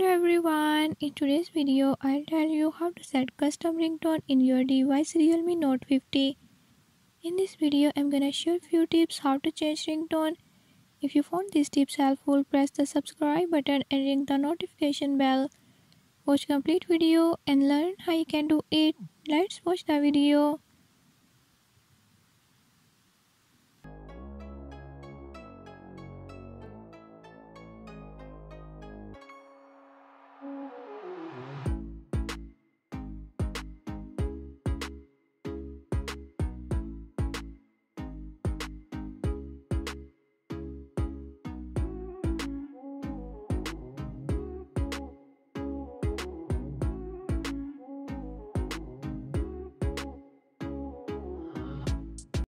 Hello everyone, in today's video I'll tell you how to set custom ringtone in your device Realme Note 50. In this video I'm gonna share few tips how to change ringtone. If you found these tips helpful, press the subscribe button and ring the notification bell. Watch complete video and learn how you can do it. Let's watch the video.